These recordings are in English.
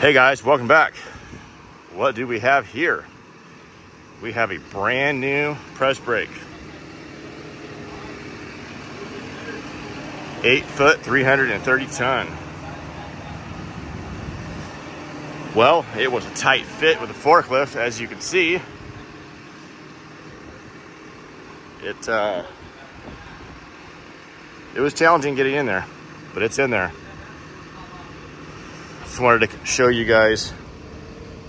Hey guys, welcome back. What do we have here? We have a brand new press brake. Eight foot, 330 ton. Well, it was a tight fit with the forklift, as you can see. It, uh, it was challenging getting in there, but it's in there. Just wanted to show you guys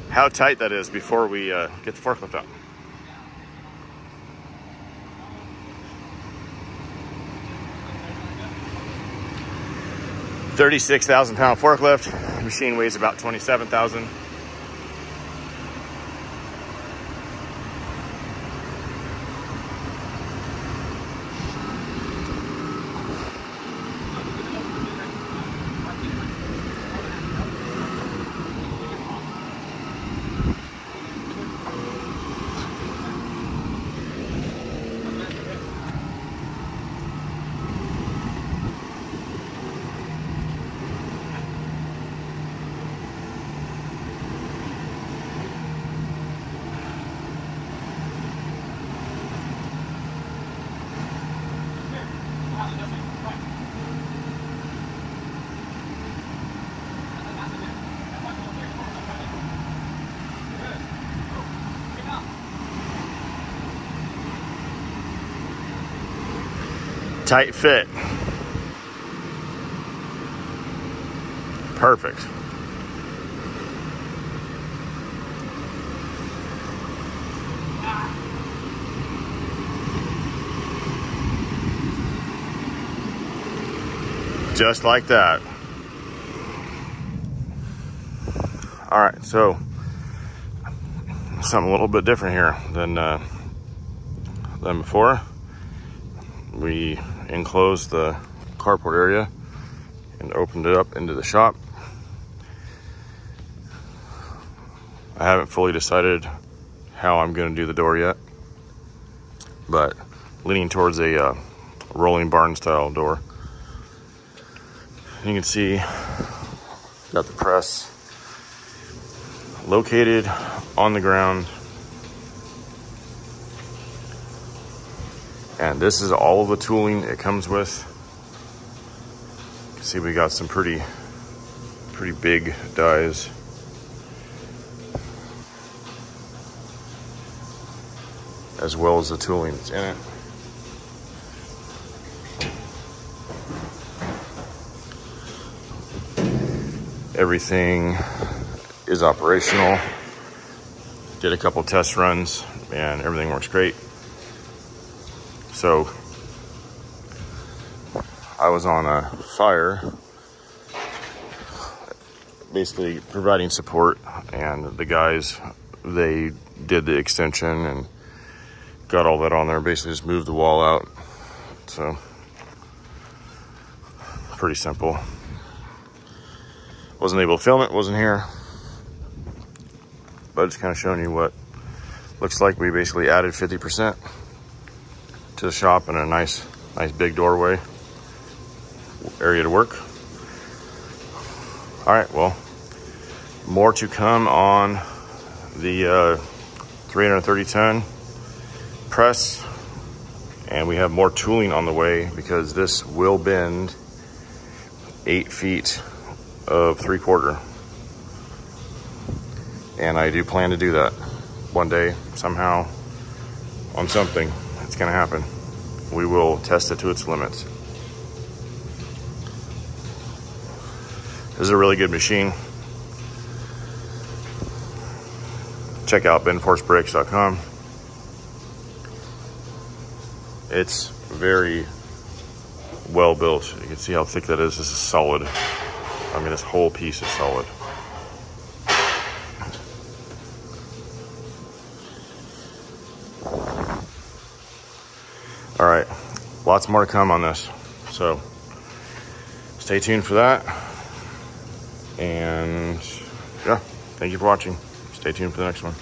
how tight that is before we uh, get the forklift out. Thirty-six thousand pound forklift. The machine weighs about twenty-seven thousand. Tight fit. Perfect. Just like that. All right, so something a little bit different here than uh, than before. We enclosed the carport area and opened it up into the shop. I haven't fully decided how I'm going to do the door yet, but leaning towards a uh, rolling barn style door. You can see got the press located on the ground. And this is all of the tooling it comes with. You can see we got some pretty, pretty big dies. As well as the tooling that's in it. Everything is operational. Did a couple test runs and everything works great. So I was on a fire, basically providing support, and the guys they did the extension and got all that on there. Basically, just moved the wall out. So pretty simple. Wasn't able to film it. Wasn't here, but just kind of showing you what looks like. We basically added 50% to the shop and a nice, nice big doorway area to work. All right, well, more to come on the uh, 330 ton press, and we have more tooling on the way because this will bend eight feet of three quarter. And I do plan to do that one day somehow on something. Going to happen. We will test it to its limits. This is a really good machine. Check out bendforcebrakes.com. It's very well built. You can see how thick that is. This is solid. I mean, this whole piece is solid. All right, lots more to come on this. So stay tuned for that. And yeah, thank you for watching. Stay tuned for the next one.